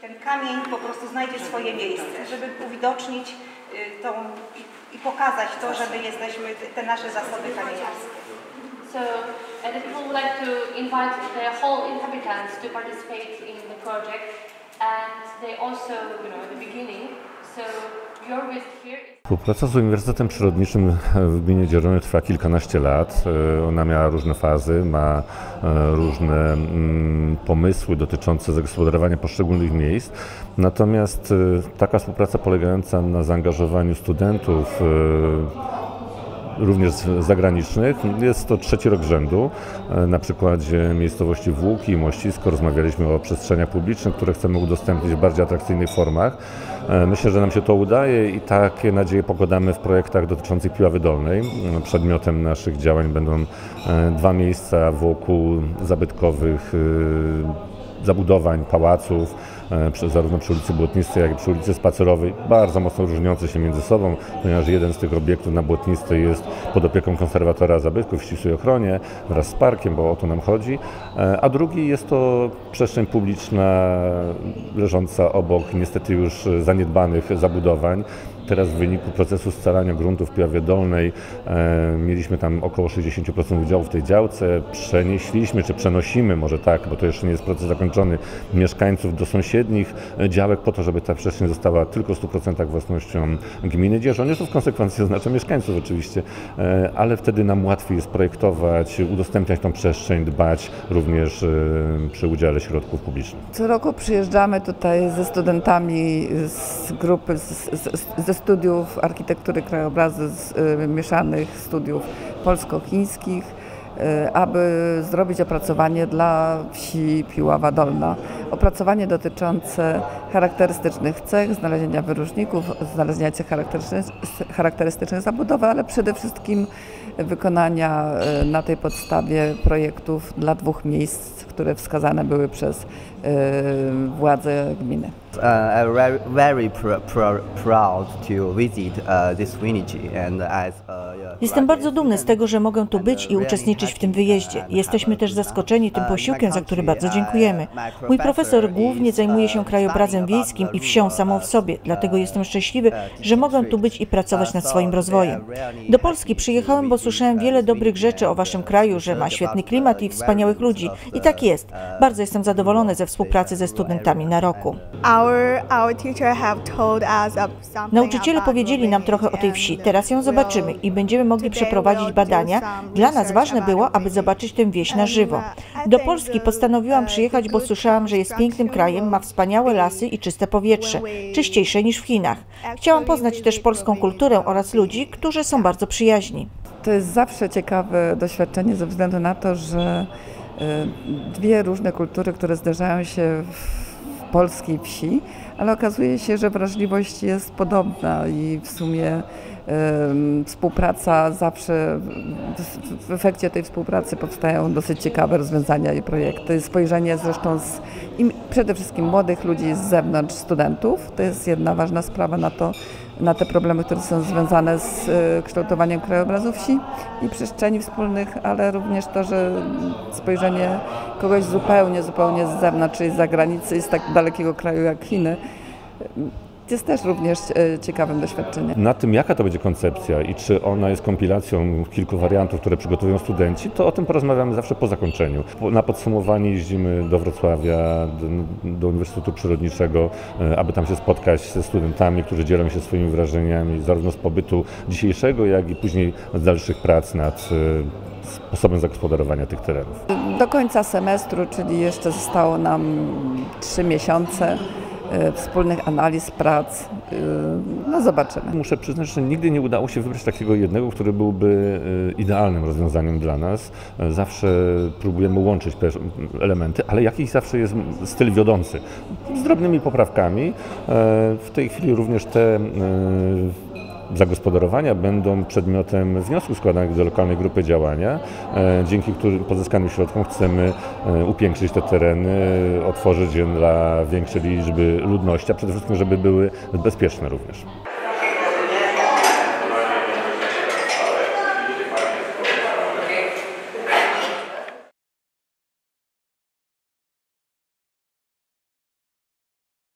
Ten kamień po prostu znajdzie swoje miejsce, żeby uwidocznić y, tą i, i pokazać to, że my jesteśmy, te nasze zasoby kamieniarskie. So, and the people would like to invite the whole inhabitants to participate in the project, and they also, you know, at the beginning. So, Współpraca z Uniwersytetem Przyrodniczym w gminie Dzierżony trwa kilkanaście lat. E, Ona miała różne fazy, ma e, różne mm, pomysły dotyczące zagospodarowania poszczególnych miejsc. Natomiast e, taka współpraca polegająca na zaangażowaniu studentów również zagranicznych. Jest to trzeci rok rzędu. E, Na przykładzie miejscowości Włóki i Mościsko rozmawialiśmy o przestrzeniach publicznych, które chcemy udostępnić w bardziej atrakcyjnych formach. E, Myślę, że nam się to udaje i takie nadzieje pokładamy w projektach dotyczących Piławy Dolnej. E, Przedmiotem naszych działań będą dwa miejsca wokół zabytkowych zabudowań, pałaców, zarówno przy ulicy Błotnistej, jak i przy ulicy Spacerowej, bardzo mocno różniące się między sobą, ponieważ jeden z tych obiektów na Błotnistej jest pod opieką konserwatora zabytków w ścisłej ochronie wraz z parkiem, bo o to nam chodzi, e, a drugi jest to przestrzeń publiczna leżąca obok niestety już zaniedbanych zabudowań. Teraz w wyniku procesu scalania gruntów w Piławie Dolnej e, mieliśmy tam około 60% udziału w tej działce. Przenieśliśmy, czy przenosimy, może tak, bo to jeszcze nie jest proces zakończony, mieszkańców do sąsiednich działek po to, żeby ta przestrzeń została tylko w 100% własnością gminy Dzierżony. To w konsekwencji oznacza mieszkańców oczywiście, e, ale wtedy nam łatwiej jest projektować, udostępniać tą przestrzeń, dbać również e, przy udziale środków publicznych. Co roku przyjeżdżamy tutaj ze studentami z grupy, z, z, ze studiów architektury krajobrazu, z y, mieszanych studiów polsko-chińskich, y, aby zrobić opracowanie dla wsi Piława Dolna. Opracowanie dotyczące charakterystycznych cech, znalezienia wyróżników, znalezienia cech charakterystycznych, charakterystycznych zabudowy, ale przede wszystkim wykonania y, na tej podstawie projektów dla dwóch miejsc, które wskazane były przez y, władze gminy. Uh, I'm very, very pr- pr- proud to visit uh, this and as yeah, Jestem bardzo dumny z tego, że mogę tu być i uczestniczyć w tym wyjeździe. Jesteśmy też zaskoczeni tym posiłkiem, za który bardzo dziękujemy. Mój profesor głównie zajmuje się krajobrazem wiejskim i wsią samą w sobie, dlatego jestem szczęśliwy, że mogę tu być i pracować nad swoim rozwojem. Do Polski przyjechałem, bo słyszałem wiele dobrych rzeczy o waszym kraju, że ma świetny klimat i wspaniałych ludzi. I tak jest. Bardzo jestem zadowolony ze współpracy ze studentami na roku. Nauczyciele powiedzieli nam trochę o tej wsi. Teraz ją zobaczymy i będziemy mogli przeprowadzić badania. Dla nas ważne było, aby zobaczyć tę wieś na żywo. Do Polski postanowiłam przyjechać, bo słyszałam, że jest pięknym krajem, ma wspaniałe lasy i czyste powietrze, czyściejsze niż w Chinach. Chciałam poznać też polską kulturę oraz ludzi, którzy są bardzo przyjaźni. To jest zawsze ciekawe doświadczenie ze względu na to, że y, dwie różne kultury, które zdarzają się w polskiej wsi, ale okazuje się, że wrażliwość jest podobna i w sumie współpraca zawsze, w, efekcie tej współpracy powstają dosyć ciekawe rozwiązania i projekty. Spojrzenie zresztą z, przede wszystkim młodych ludzi z zewnątrz, studentów, to jest jedna ważna sprawa na to, na te problemy, które są związane z e, kształtowaniem krajobrazu wsi i przestrzeni wspólnych, ale również to, że spojrzenie kogoś zupełnie, zupełnie z zewnątrz, czyli z zagranicy z tak dalekiego kraju jak Chiny, jest też również e, ciekawym doświadczeniem. Na tym, jaka to będzie koncepcja i czy ona jest kompilacją kilku wariantów, które przygotowują studenci, to o tym porozmawiamy zawsze po zakończeniu. Na podsumowanie jeździmy do Wrocławia, do, Uniwersytetu Przyrodniczego, e, aby tam się spotkać ze studentami, którzy dzielą się swoimi wrażeniami, zarówno z pobytu dzisiejszego, jak i później z dalszych prac nad e, sposobem zagospodarowania tych terenów. Do końca semestru, czyli jeszcze zostało nam trzy miesiące wspólnych analiz, prac. e, No zobaczymy. Muszę przyznać, że nigdy nie udało się wybrać takiego jednego, który byłby e, idealnym rozwiązaniem dla nas. E, Zawsze próbujemy łączyć elementy, ale jakiś zawsze jest styl wiodący. Z drobnymi poprawkami. E, W tej chwili również te e, zagospodarowania będą przedmiotem wniosków składanych do lokalnej grupy działania, e, dzięki którym pozyskanym środkom chcemy e, upiększyć te tereny, otworzyć je dla większej liczby ludności, a przede wszystkim, żeby były bezpieczne również.